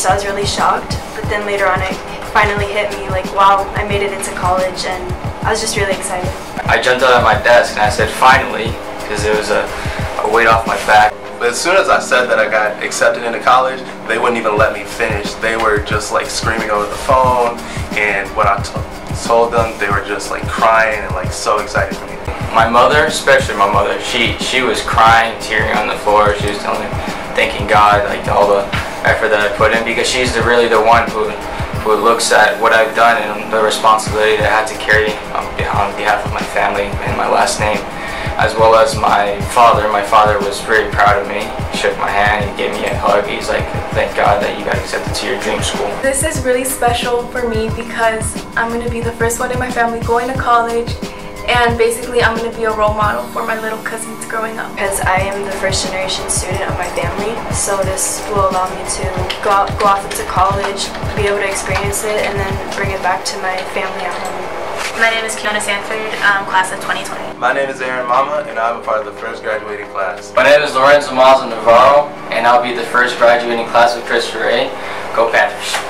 first I was really shocked, but then later on it finally hit me like, wow, I made it into college and I was just really excited. I jumped out of my desk and I said, finally, because it was a, a weight off my back. But as soon as I said that I got accepted into college, they wouldn't even let me finish. They were just like screaming over the phone, and when I told them, they were just like crying and like so excited for me. My mother, especially my mother, she she was crying, tearing on the floor. She was telling me, thanking God, like all the effort that I put in, because she's the, really the one who who looks at what I've done and the responsibility that I had to carry on behalf of my family and my last name as well as my father. My father was very proud of me. He shook my hand, he gave me a hug. He's like, thank God that you got accepted to your dream school. This is really special for me because I'm going to be the first one in my family going to college and basically I'm going to be a role model for my little cousins growing up. Because I am the first generation student of my family, so this will allow me to go, out, go off into college, be able to experience it, and then bring it back to my family at home. My name is Kiona Sanford, um, class of 2020. My name is Aaron Mama, and I'm a part of the first graduating class. My name is Lorenzo Mazza Navarro, and I'll be the first graduating class of Cristo Rey. Go Panthers!